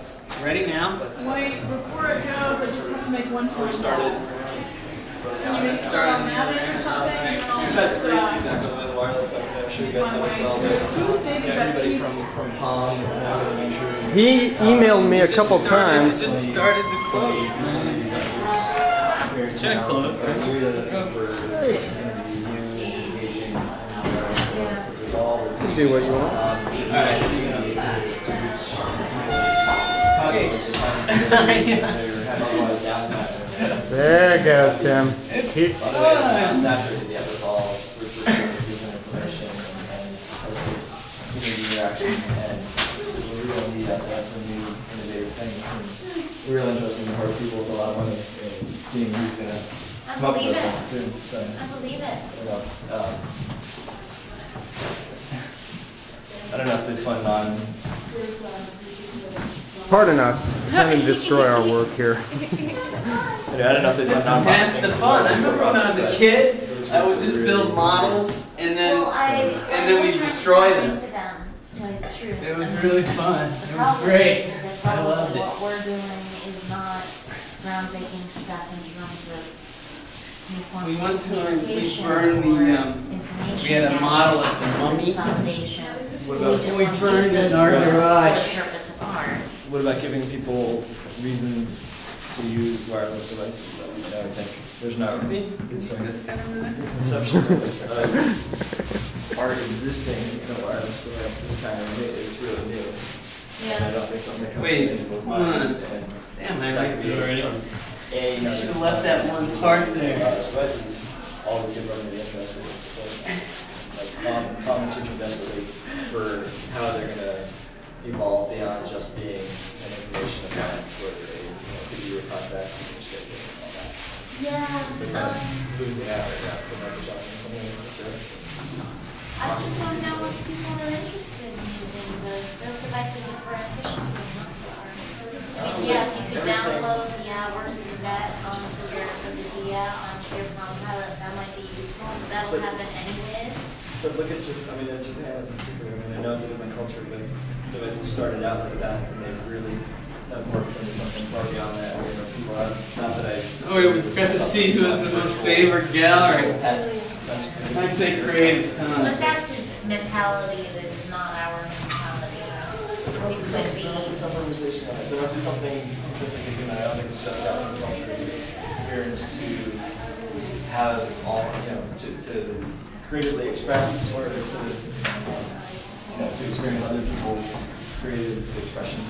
sequence. Ready now? Wait, before it goes, I just have to make one We phone started. call. Can you make start on that end or something? And then I'll Just just, uh, wireless I'm sure you guys make my have as well. Who's David you everybody from, from Palm is now going to be true. He emailed me a Just couple started- times. Just started to close. Should have closed. You do what you want. There it goes, Tim. He- Saturated the other ball with receiving information and hopefully community interaction and we really need that there for new innovative things and real interesting to hard people with a lot of money and seeing who's gonna come up with those things too. So, I believe it. you know, um, I don't know if they fund on Pardon us. Trying to destroy our work here. I don't know if This is fund half the fun. I remember when I was a kid, I would just really- build models and then Well, I, and then we destroy them. To them, to the truth. It was really fun. The It was great. is that I probably loved it. what we're doing is not groundbreaking stuff in terms of We went to our- we burned the, um, we had a model of the mummy. Consolidation. What We about- We wanna burned it in our garage. For the purpose of art. What about giving people reasons to use wireless devices though? You know, I think there's no it's a This guy over there? conception of art existing in a wireless device is kind of new, it's really new. And I don't think something that comes Wait, to people's hmm. minds and Damn, I that missed could be it already. A, You should have left that one part there. Wireless devices always give everybody interest in it's like common, common searching desperately for how they're gonna evolve beyond just being an information appliance where they, you know, give you your contacts and your schedule and all that. Yeah, then losing out right now to Microsoft and something is for sure. I just don't know if people are interested in using the, those devices are for efficiency, not for art. I mean, yeah, if you could download the hours of the vet onto your, or the DIA onto your Palm Pilot, that might be useful, but that'll happen anyways. But look at just, I mean, in Japan in particular, I mean, I know it's a different culture, but devices started out like that and they've really have morphed into something far beyond that. You know, people have, not that I. Oh, we got to see who was the most favored gallery. Pets, essentially. I say creative. But that's a mentality that is not our mentality. It There must be some, there must be be, some limitation on it. There must be something intrinsic in human. I don't think it's just Japanese culture. Yearns to have all, you know, to, to creatively express or to, um, you know, to experience other people's creative expression.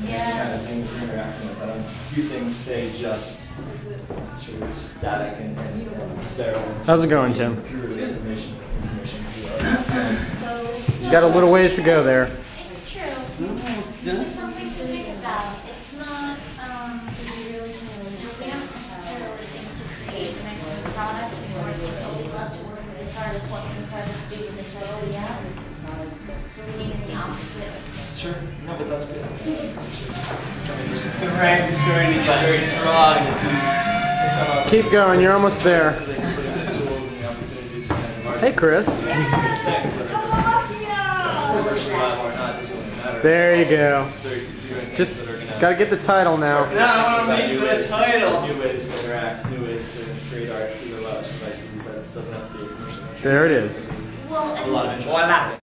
and Yeah. Kind of thing for interacting with. I don't, few things stay just sort of static and, and, and sterile. How's it going, Tim? Purely information, information. pure. so. You got a little ways to go there. It's true. Almost. It's something to think about. It's not, um, we don't necessarily think to create the next new product. We more think, oh, we love to work with this artist, what can this artist do with this idea? So we think in the opposite. Sure, no, but that's good. The rank is starting to get very dry. Keep going. You're almost there. So they can put in the tools and the opportunities and kind of Hey, Chris. things, whether they're commercially viable or not, doesn't really matter. There you go. They're doing things Just that are gonna gotta get the title now. Now I want to make new you a title. New ways to interact, new ways to create art through the wireless devices. That doesn't have to be a commercial. There it is. Well, A lot of interest. Why not?